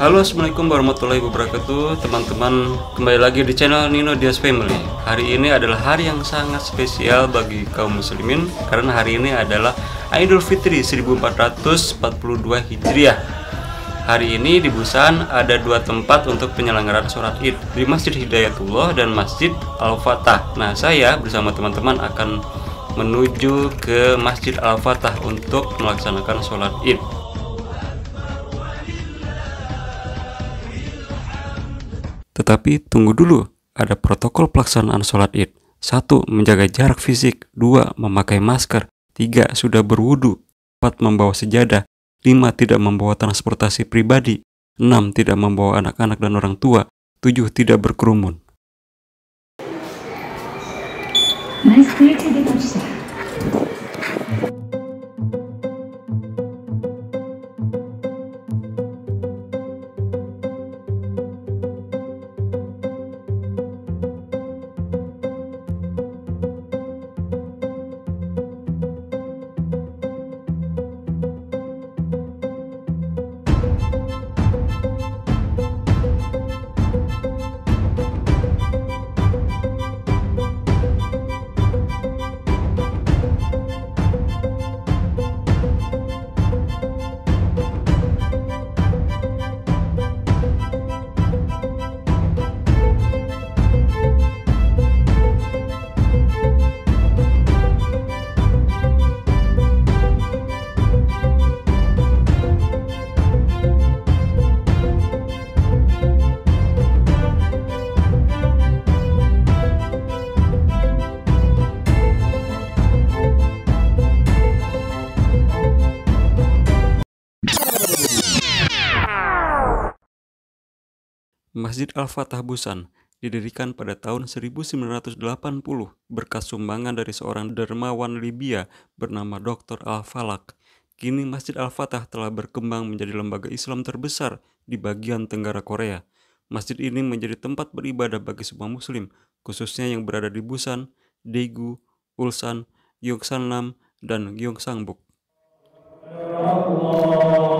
Halo assalamualaikum warahmatullahi wabarakatuh. Teman-teman kembali lagi di channel Nino Dias Family. Hari ini adalah hari yang sangat spesial bagi kaum muslimin Karena hari ini adalah Idul Fitri 1442 Hijriah. Hari ini di Busan ada dua tempat untuk penyelenggaraan sholat id Di Masjid Hidayatullah dan Masjid Al-Fatah. Nah saya bersama teman-teman akan menuju ke Masjid Al-Fatah untuk melaksanakan sholat id Tetapi tunggu dulu, ada protokol pelaksanaan sholat id. Satu, menjaga jarak fisik. Dua, memakai masker. Tiga, sudah berwudu. Empat, membawa sejadah. Lima, tidak membawa transportasi pribadi. Enam, tidak membawa anak-anak dan orang tua. Tujuh, tidak berkerumun. ナ Masjid Al-Fatah Busan didirikan pada tahun 1980 berkat sumbangan dari seorang dermawan Libya bernama Dr. Al-Falak. Kini Masjid Al-Fatah telah berkembang menjadi lembaga Islam terbesar di bagian Tenggara Korea. Masjid ini menjadi tempat beribadah bagi semua muslim, khususnya yang berada di Busan, Daegu, Ulsan, Gyeongsangnam, dan Gyeongsangbuk. Allah.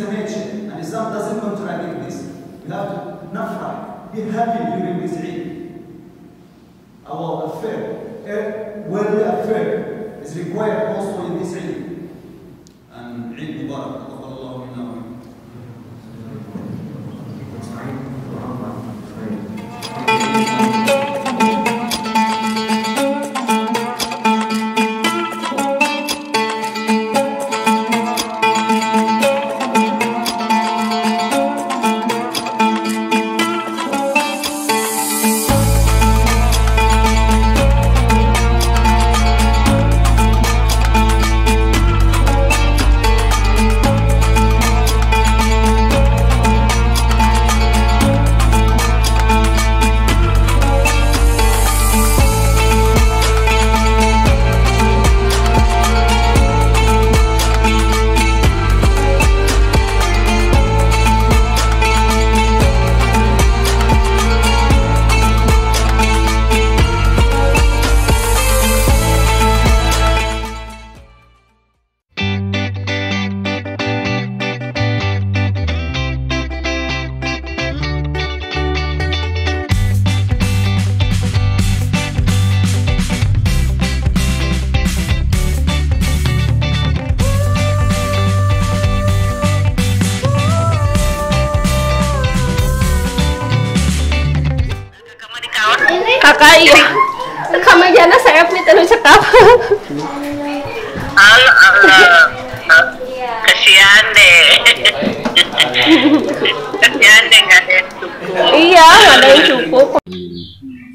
is and Islam doesn't contradict this. We have to nafrah, be happy during this Eid. Our affair, a worldly affair, is required also in this Eid. Kayu. Kamajana saya nih terus cekap. Halo, halo. Kesian deh. Kesian deh nggak ada yang cukup. iya, nggak ada yang cukup.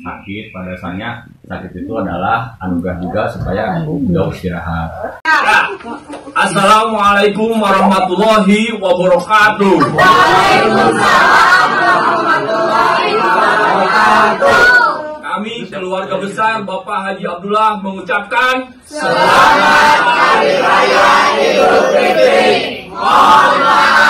sakit pada dasarnya sakit itu adalah anugerah juga supaya beliau istirahat. Assalamualaikum warahmatullahi wabarakatuh. Kami keluarga besar Bapak Haji Abdullah mengucapkan Selamat Hari Raya Idul Fitri. Mohon maaf.